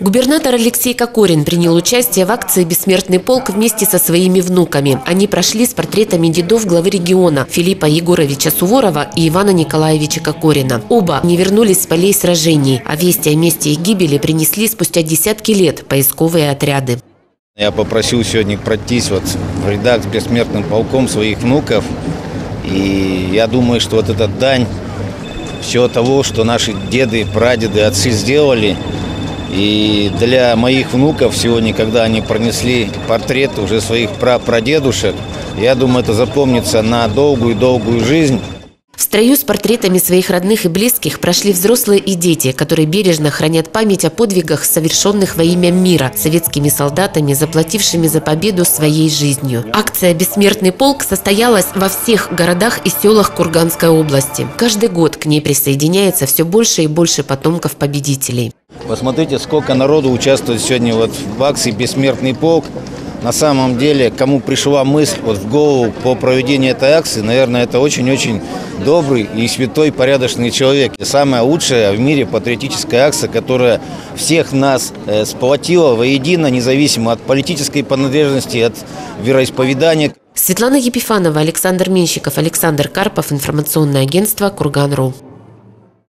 Губернатор Алексей Кокорин принял участие в акции «Бессмертный полк» вместе со своими внуками. Они прошли с портретами дедов главы региона Филиппа Егоровича Суворова и Ивана Николаевича Кокорина. Оба не вернулись с полей сражений, а вести о месте их гибели принесли спустя десятки лет поисковые отряды. Я попросил сегодня пройтись вот в рядах с бессмертным полком своих внуков. И я думаю, что вот эта дань всего того, что наши деды, прадеды, отцы сделали. И для моих внуков сегодня, когда они пронесли портрет уже своих прапрадедушек, я думаю, это запомнится на долгую-долгую жизнь. В строю с портретами своих родных и близких прошли взрослые и дети, которые бережно хранят память о подвигах, совершенных во имя мира советскими солдатами, заплатившими за победу своей жизнью. Акция «Бессмертный полк» состоялась во всех городах и селах Курганской области. Каждый год к ней присоединяется все больше и больше потомков победителей. Посмотрите, сколько народу участвует сегодня вот в акции «Бессмертный полк». На самом деле, кому пришла мысль вот в голову по проведению этой акции, наверное, это очень-очень добрый и святой, порядочный человек. И самая лучшая в мире патриотическая акция, которая всех нас э, сплотила воедино, независимо от политической принадлежности, от вероисповедания. Светлана Епифанова, Александр Менщиков, Александр Карпов, информационное агентство «Курган.ру».